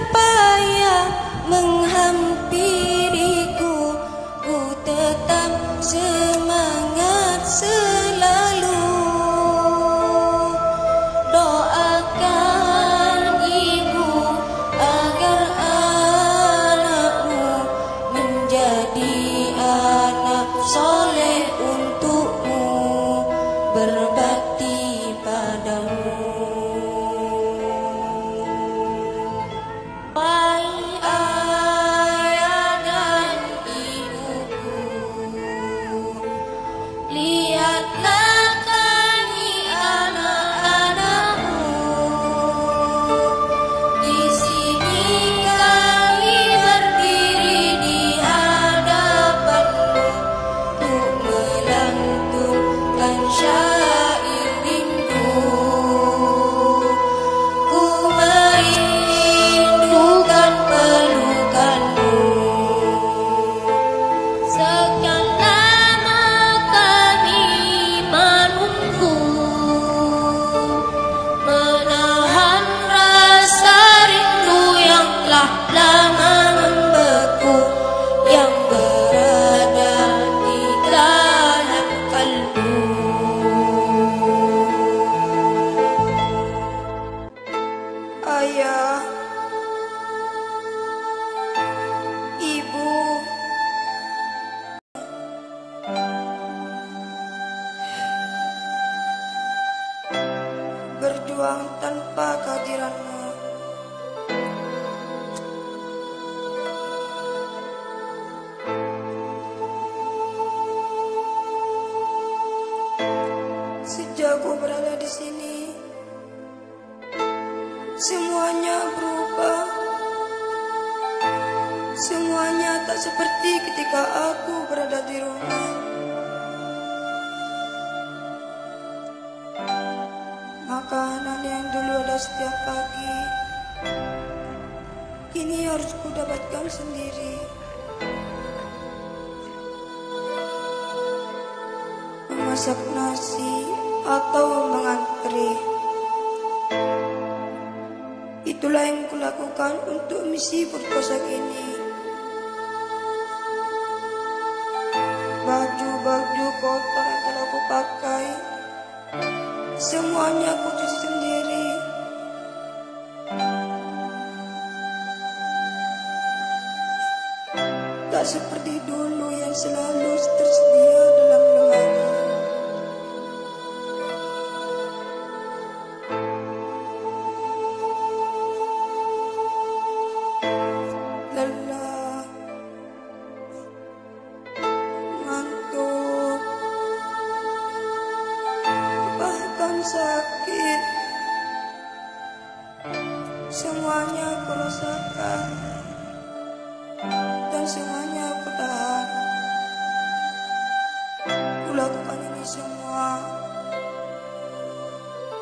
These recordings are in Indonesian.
dan payah sini. Semuanya berubah. Semuanya tak seperti ketika aku berada di rumah. Makanan yang dulu ada setiap pagi Kini harus ku dapatkan sendiri. Memasak nasi atau mengantri Itulah yang kulakukan untuk misi perkosak ini. Baju-baju kotor yang telah aku pakai, semuanya aku cuci sendiri. Semuanya aku rasakan. Dan semuanya aku tahan. Kulakukan ini semua.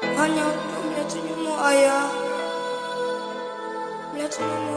Hanya untuk melihat senyummu ayah, melihat senyummu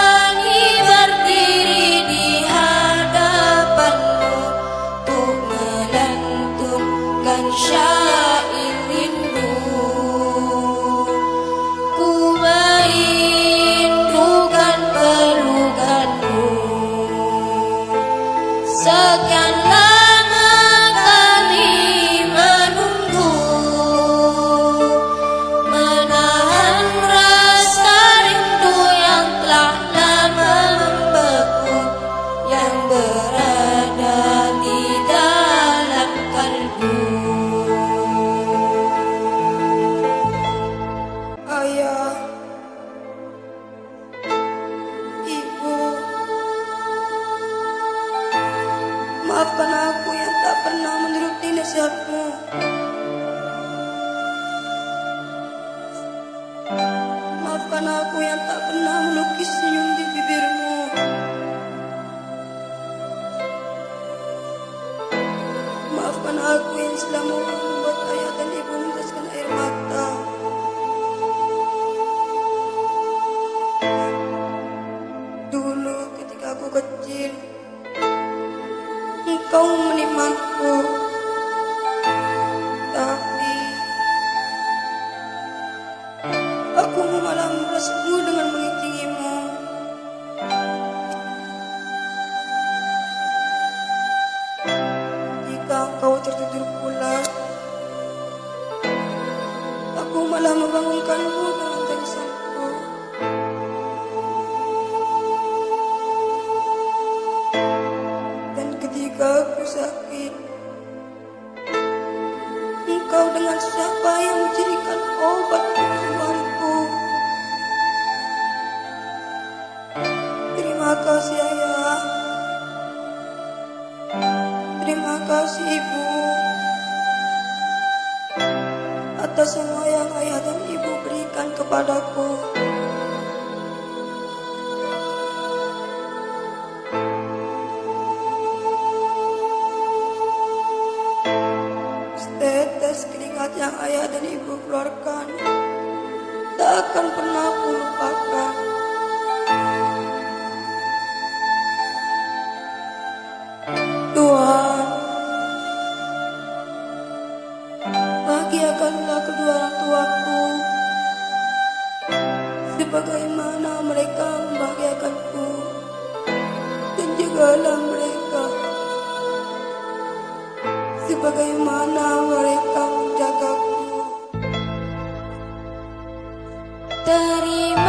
Maafkan aku yang tak pernah menuruti nasihatmu. Maafkan aku yang tak pernah melukis senyum di bibirmu. Maafkan aku yang selama membuat ayah dan ibu meneteskan air mata. Engkau menimangku. Tapi aku malah membalasmu dengan mengicingimu. Jika engkau tertidur pula, aku malah membangunkanmu dengan tangisanku. Engkau dengan siapa yang menjadikan obat kesembuhanku. Terima kasih ayah. Terima kasih ibu. Atas semua yang ayah dan ibu berikan kepadaku. Ayah dan ibu keluarkan. Tak akan pernah aku lupakan. Tuhan, bahagiakanlah kedua orang tuaku. Sebagaimana mereka membahagiakanku dan jagalah mereka. Sebagaimana mereka Terima